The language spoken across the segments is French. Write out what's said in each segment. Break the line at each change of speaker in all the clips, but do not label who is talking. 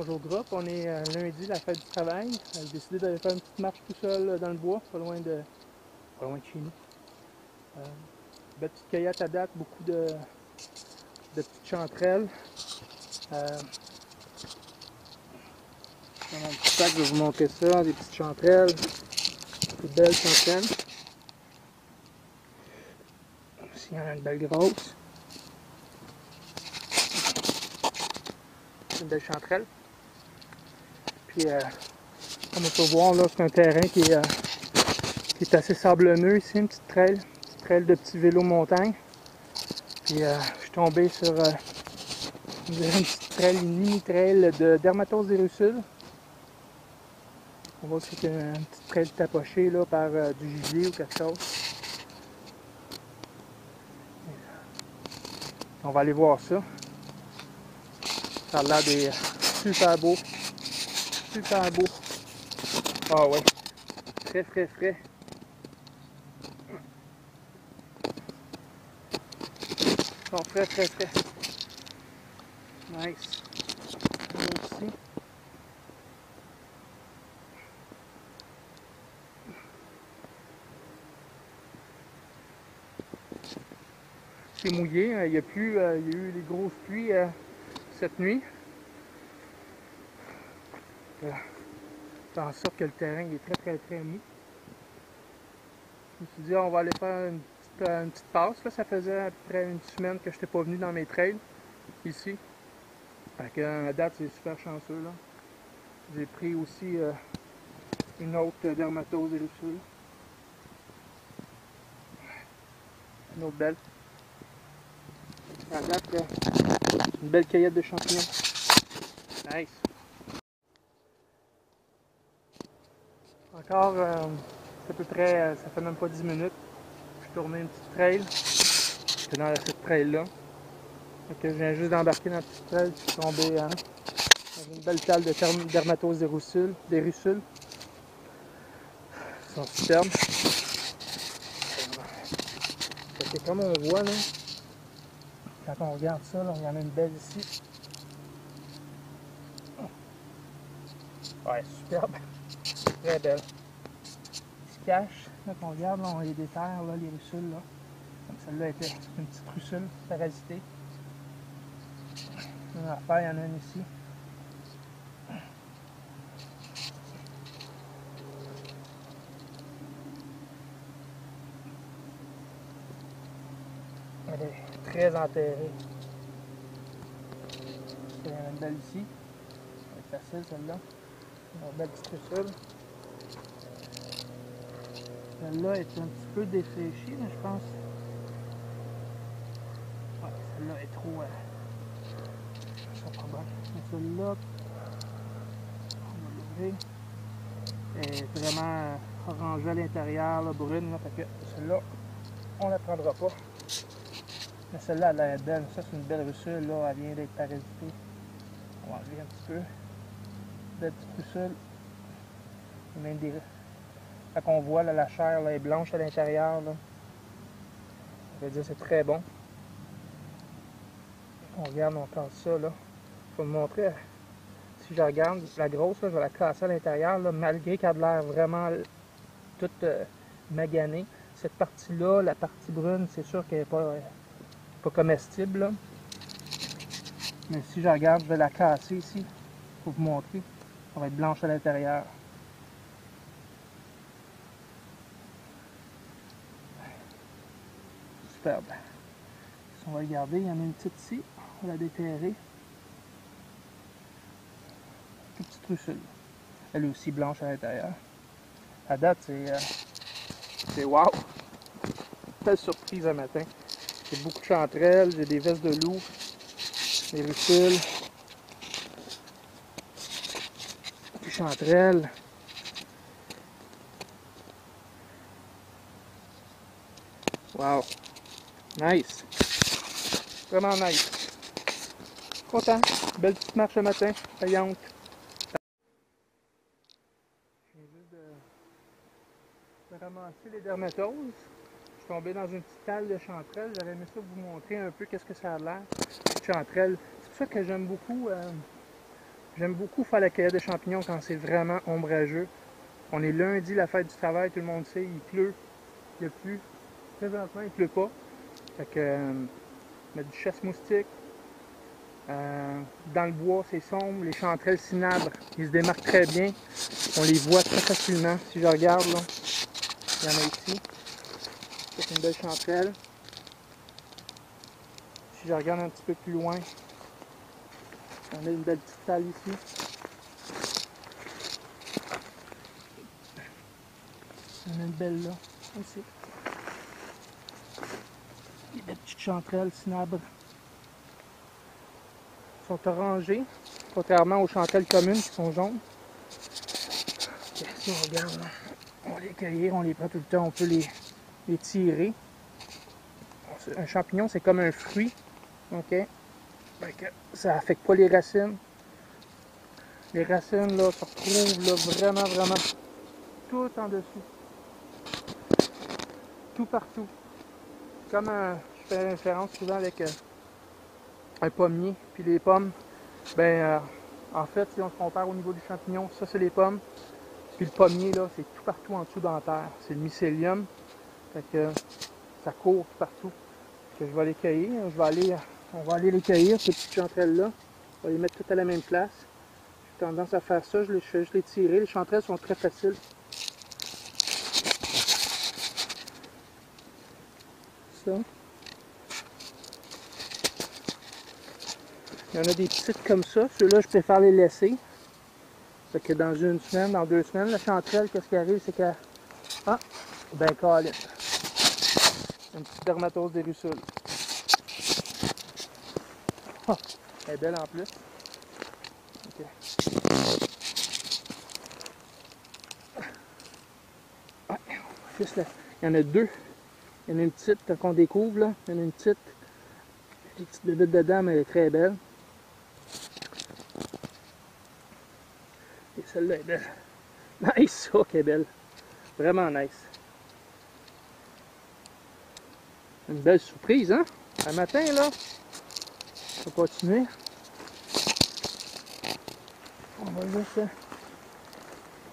Bonjour groupe, on est euh, lundi, la fête du travail. J'ai décidé d'aller faire une petite marche tout seul euh, dans le bois, pas loin de, pas loin de chez nous. Euh, belle petite cueillette à date, beaucoup de, de petites chanterelles. Je vais vous montrer ça, des petites chanterelles, des belles chanterelles. Ici, il y en a une belle grosse. Une belle chanterelle. Puis, euh, comme on peut voir, là, c'est un terrain qui est, euh, qui est assez sablonneux ici, une petite trail, une petite trail de petits vélos montagne. Puis, euh, je suis tombé sur une petite trail, une mini trail de dermatose des russules. On voit que c'est une, petite trail tapochée là, par du gibier ou quelque chose. On va aller voir ça. Ça a l'air des super beaux super beau. Ah ouais. Très frais frais. Ils sont frais frais frais. Nice. Aussi. C'est mouillé, hein. il y a plus, euh, il y a eu les grosses pluies euh, cette nuit. Euh, fait en sorte que le terrain est très très très mou. Je me suis dit on va aller faire une petite, euh, une passe. Ça faisait à peu près une semaine que je n'étais pas venu dans mes trails ici. Fait que, date c'est super chanceux. J'ai pris aussi euh, une autre dermatose éruptive. Une autre belle. À date, là, une belle cueillette de champignons. Nice. C'est à peu près, euh, ça fait même pas 10 minutes. Je tourné une petite trail. J'étais dans cette trail-là. Je viens juste d'embarquer dans la petite trail. Je suis tombé hein, dans une belle salle de dermatose des russules. Des. Ils sont superbes. Que comme on voit là, quand on regarde ça, il y en a une belle ici. Ouais, superbe. Très belle. Se cache. Quand on regarde, là, on les déterre, là, les russules. Là. Comme celle-là était une petite russule parasitée. Affaire, il y en a une ici. Elle est très enterrée. Il y en a une belle ici. Elle est facile celle-là. Une belle petite russule. Celle-là est un petit peu défraîchie, mais je pense. Celle-là est trop. Euh... Pas bon. Mais celle-là, on va l'ouvrir. Est vraiment orangée à l'intérieur, brune. Là, fait que celle-là, on la prendra pas. Mais celle-là, elle a l'air belle. Ça, c'est une belle russule. Là, elle vient d'être parasitée. On va enlever un petit peu. Belle petite russule. Même des quand on voit la chair est blanche à l'intérieur. Ça veut dire c'est très bon. On regarde, on ça là. Vais vous montrer. euh, Si je regarde la grosse, là, je vais la casser à l'intérieur, malgré qu'elle a l'air vraiment toute euh, maganée. Cette partie-là, la partie brune, c'est sûr qu'elle n'est pas, euh, pas comestible. là. Mais si je regarde, je vais la casser ici pour vous montrer. Elle va être blanche à l'intérieur. On va regarder, il y en a une petite ici. On va la déterrer. Une petite russule. Elle est aussi blanche à l'intérieur. À date, c'est. euh, c'est wow! Belle surprise un matin. J'ai beaucoup de chanterelles, j'ai des vestes de loup, des russules, des chanterelles. Wow! Nice. Vraiment nice. Content. Belle petite marche le matin. Payante. Je viens de, ramasser les dermatoses. Je suis tombé dans une petite talle de chanterelle. J'aurais aimé ça vous montrer un peu qu'est-ce que ça a l'air. Chanterelle. C'est pour ça que j'aime beaucoup euh, J'aime beaucoup faire la cueillette de champignons quand c'est vraiment ombrageux. On est lundi, la fête du travail, tout le monde sait, il pleut. Il plu. Présentement, il pleut pas. Fait que, euh, mettre du chasse-moustique. Euh, dans le bois, c'est sombre. Les chanterelles cinabres, ils se démarquent très bien. On les voit très facilement. Si je regarde, là, il y en a ici. C'est une belle chanterelle. Si je regarde un petit peu plus loin, on a une belle petite salle ici. On a une belle là, aussi. Belles petites chanterelles cinabres. sont orangées, contrairement aux chanterelles communes qui sont jaunes. Si on regarde, on les cueillir, on les prend tout le temps, on peut les, les tirer. Un champignon, c'est comme un fruit. OK? Ça affecte pas les racines. Les racines là, se retrouvent là, vraiment, vraiment tout en dessous. Tout partout. Comme je fais référence souvent avec euh, un pommier. Puis les pommes, ben euh, en fait, si on se compare au niveau du champignon, ça c'est les pommes. Puis le pommier, là, c'est tout partout en dessous dans la terre. C'est le mycélium. Fait que ça court tout partout. Je vais les cueillir. Je on va aller les cueillir, ces petites chanterelles-là. On va les mettre toutes à la même place. J'ai tendance à faire ça, je, les, juste les tirer. Les chanterelles sont très faciles. Il y en a des petites comme ça. Ceux-là, je préfère les laisser. Fait que dans une semaine, dans deux semaines, la chanterelle, qu'est-ce qui arrive, c'est qu'elle... Ah! Ben, câlin. Une petite dermatose des russules. Elle est belle en plus. Ok. Ouais, là. Il y en a deux. Il y en a une petite qu'on découvre là. Il y en a une petite. Des petites bébites dedans, mais elle est très belle. Et celle-là est belle. Nice! Oh, qu'elle est belle. Vraiment nice. Une belle surprise, hein? Un matin, là, on va continuer. On va juste. Euh,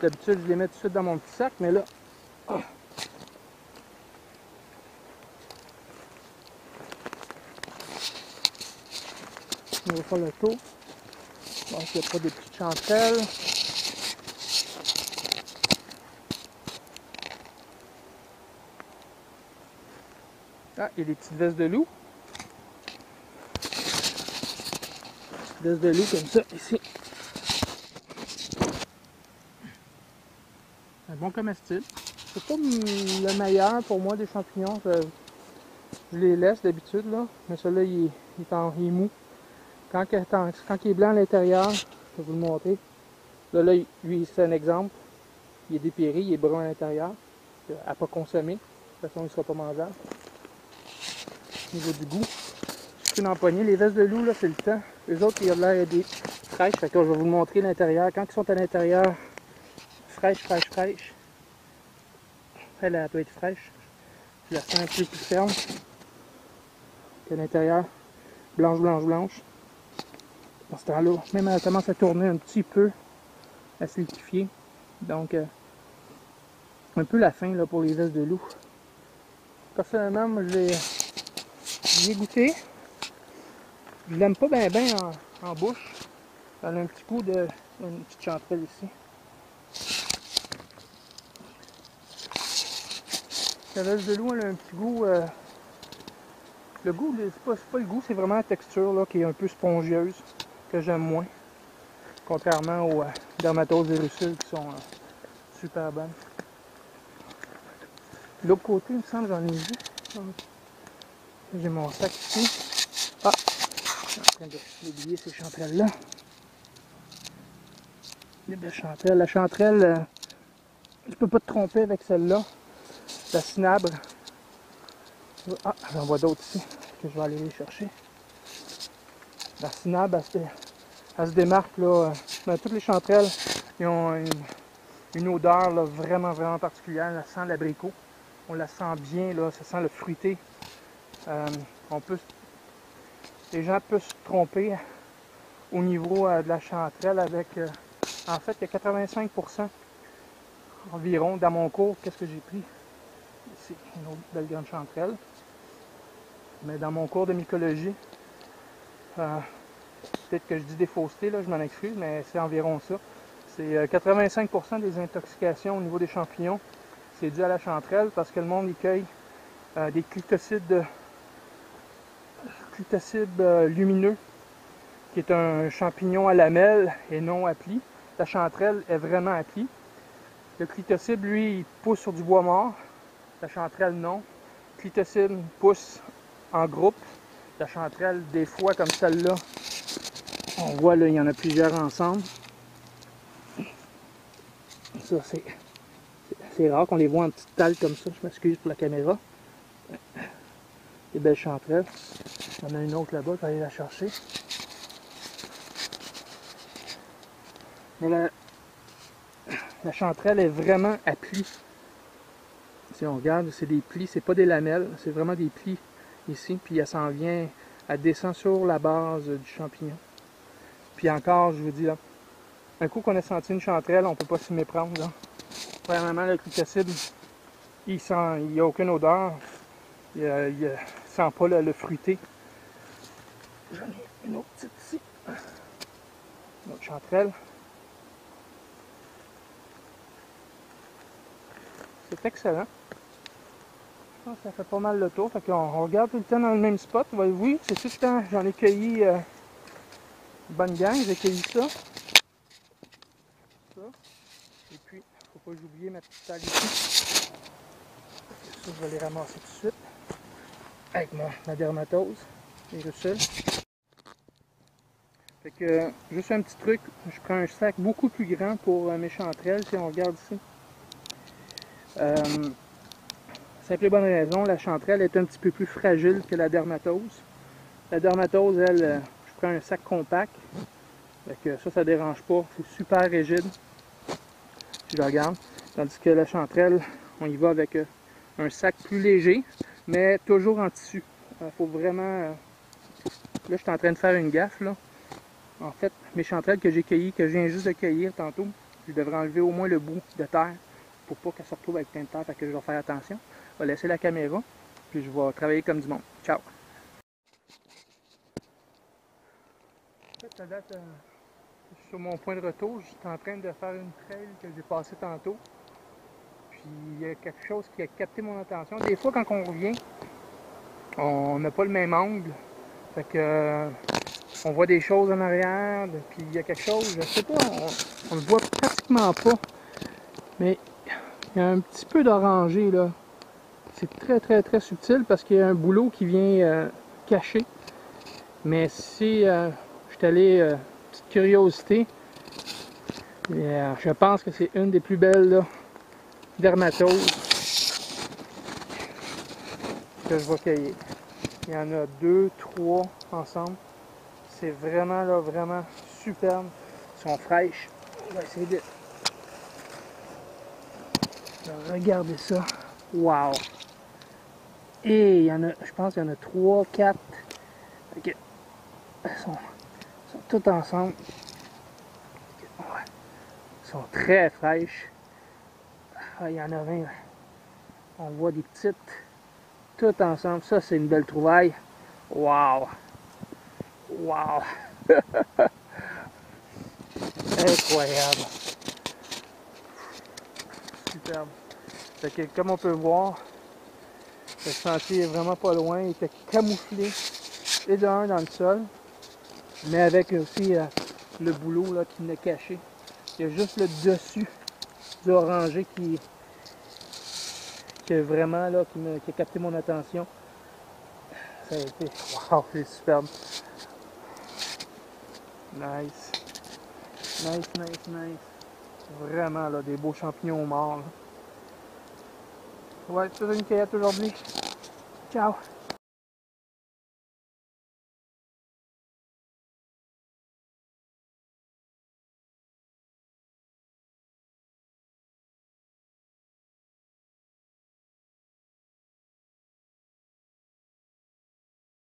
d'habitude, je les mets tout de suite dans mon petit sac, mais là. Oh. Va faire le tour. Donc, il n'y a pas des petites chantelles. Ah, il y a des petites vestes de loup. de loup comme ça, ici. Un bon comestible. C'est pas le meilleur pour moi des champignons. Je, les laisse d'habitude, là. Mais celui-là, il, est en, il mou. Quand, il est blanc à l'intérieur, je vais vous le montrer. Là, là lui, c'est un exemple. Il est dépéri, il est brun à l'intérieur. À pas consommer. De toute façon, il ne sera pas mangeable. Au niveau du goût, je suis empoigné. Les vestes de loup, là, c'est le temps. Les autres, il y a de l'air des fraîches. Fait que je vais vous montrer l'intérieur. Quand ils sont à l'intérieur, fraîche, fraîche, fraîche. Elle, elle peut être fraîche. Je la sens un peu plus ferme. À l'intérieur, blanche, blanche, blanche. Dans ce temps-là, même elle commence à tourner un petit peu, à se liquifier. Donc, euh, un peu la fin là, pour les vestes de loup. Personnellement, moi, je l'ai goûté. Je l'aime pas bien bien en, bouche. Elle a un petit coup de. petite chanterelle ici. La veste de loup, elle a un petit goût. Euh, le goût, c'est pas, pas, le goût, c'est vraiment la texture là, qui est un peu spongieuse, que j'aime moins. Contrairement aux euh, dermatoses russules qui sont euh, super bonnes. De l'autre côté, il me semble j'en ai vu. J'ai mon sac ici train d'oublier ces chanterelles-là. Les belles chanterelles. La chanterelle, euh, je peux pas te tromper avec celle-là. La cinabre. Ah, j'en vois d'autres ici que je vais aller les chercher. La cinabre, elle, se démarque. Là, euh, toutes les chanterelles ont une, odeur vraiment, vraiment particulière. On sent l'abricot. On la sent bien, là, ça sent le fruité. Euh, on peut les gens peuvent se tromper au niveau euh, de la chanterelle avec, en fait, il y a 85% environ dans mon cours. Qu'est-ce que j'ai pris? Ici, une autre belle grande chanterelle. Mais dans mon cours de mycologie, euh, peut-être que je dis des faussetés, là, je m'en excuse, mais c'est environ ça. C'est 85% des intoxications au niveau des champignons, c'est dû à la chanterelle parce que le monde y cueille des clitocides, lumineux qui est un champignon à lamelles et non à plis. La chanterelle est vraiment à plis. Le clitocide, lui, il pousse sur du bois mort. La chanterelle, non. Le pousse en groupe. La chanterelle, des fois, comme celle-là, on voit, là, il y en a plusieurs ensemble. Ça, c'est... C'est rare qu'on les voit en petite talle comme ça. Je m'excuse pour la caméra. Des belles chanterelles. Il y en a une autre là-bas, je vais aller la chercher. Mais la, chanterelle est vraiment à. Si on regarde, c'est des plis, c'est pas des lamelles, c'est vraiment des plis ici. Puis elle s'en vient, elle descend sur la base du champignon. Puis encore, je vous dis, là, un coup qu'on a senti une chanterelle, on peut pas s'y méprendre. Là. Premièrement, le glucoside, il sent, il n'y a aucune odeur. Il, ne sent pas le, le fruité. J'en ai une autre petite ici. Une autre chanterelle. C'est excellent. Ça fait pas mal le tour. Fait qu'on regarde tout le temps dans le même spot. Oui, c'est tout le temps. J'en ai cueilli euh, une bonne gang. J'ai cueilli ça. Et puis, faut pas que j'oublie ma petite salle ici. Ça, je vais les ramasser tout de suite. Avec ma, ma dermatose. Les russules. Fait que, juste un petit truc. Je prends un sac beaucoup plus grand pour euh, mes chanterelles. Si on regarde ici. Euh, simple et bonne raison, la chanterelle est un petit peu plus fragile que la dermatose. La dermatose, elle, euh, je prends un sac compact. que ça, ça dérange pas. C'est super rigide. Je regarde. Tandis que la chanterelle, on y va avec euh, un sac plus léger, mais toujours en tissu. Il faut vraiment... Là, je suis en train de faire une gaffe. En fait, mes chanterelles que j'ai cueillies, que je viens juste de cueillir tantôt, je devrais enlever au moins le bout de terre pour pas qu'elle se retrouve avec plein de terre, que je vais faire attention. Je vais laisser la caméra, puis je vais travailler comme du monde. Ciao! date, euh, je suis sur mon point de retour, je suis en train de faire une trail que j'ai passée tantôt. Puis il y a quelque chose qui a capté mon attention. Des fois quand on revient, on n'a pas le même angle. Fait que euh, on voit des choses en arrière, puis il y a quelque chose, je sais pas, on, ne le voit pratiquement pas. Mais il y a un petit peu d'orangé là. C'est très très très subtil parce qu'il y a un boulot qui vient euh, cacher. Mais si euh, je suis allé, euh, petite curiosité, je pense que c'est une des plus belles là, dermatoses que je vais cueillir. Il y en a deux, trois ensemble. C'est vraiment là, vraiment superbe. Ils sont fraîches. On va Regardez ça. Wow! Et il y en a, je pense qu'il y en a 3, 4. Ok. Elles sont, toutes ensemble. Elles sont très fraîches. Ah, il y en a 20. On voit des petites. Toutes ensemble. Ça, c'est une belle trouvaille. Wow! Wow! Incroyable! Que, comme on peut voir, le sentier est vraiment pas loin. Il était camouflé et d'un dans le sol, mais avec aussi euh, le boulot là, qui venait caché. Il y a juste le dessus du qui, qui est vraiment là, qui, a capté mon attention. Ça a été. Wow, c'est superbe. Nice. Nice, nice, nice. Vraiment là, des beaux champignons morts. Ouais, c'est une cueillette aujourd'hui. Ciao!